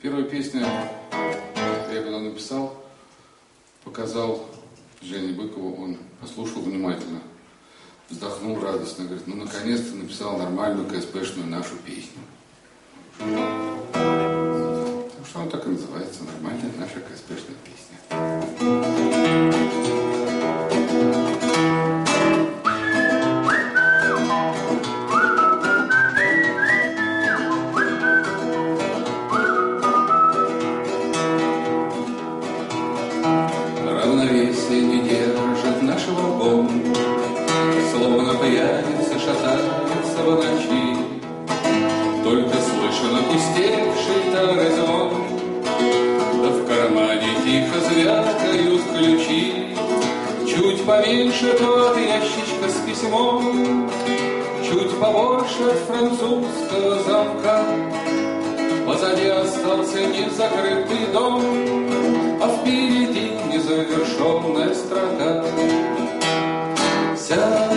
Первая песня, я когда написал, показал Жене Быкову, он послушал внимательно, вздохнул радостно, говорит, ну наконец-то написал нормальную КСПшную нашу песню. Только слышен опустевший тары звон, Да в кармане тихо звякают ключи. Чуть поменьше тот ящичка с письмом, Чуть побольше от французского замка, Позади остался незакрытый дом, А впереди незавершенная строка. Сяду,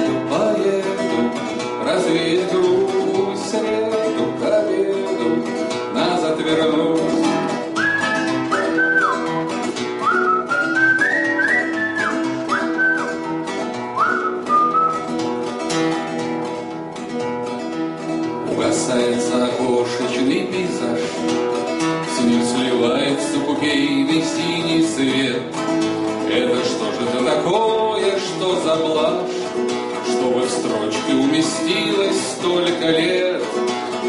Угасает окошечный пейзаж, С ним сливается купейный синий свет. Это что же это такое, что за блажь, Чтобы в строчке уместилось столько лет?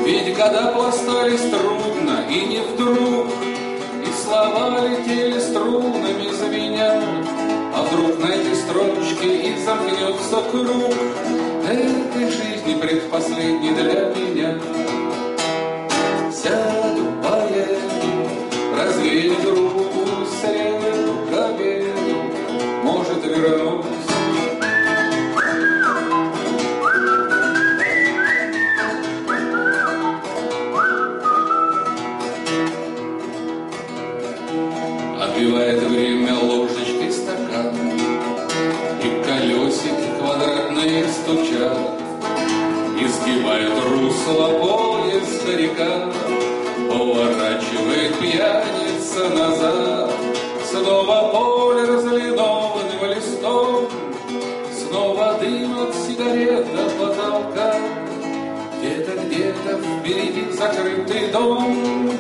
Ведь года пластались трудно, и не вдруг, И слова летели струнами звеня, А вдруг на этой строчке и замкнется круг Этой жизни предпоследней для меня. Сяду, поеду, развею грусть, среду к обеду, может, вернусь. Отбивает стучат, Изгибает русло поезда река, Поворачивает пьяница назад, Снова поле разлинованным листом, Снова дым от сигарет до потолка. Где-то, где-то впереди закрытый дом,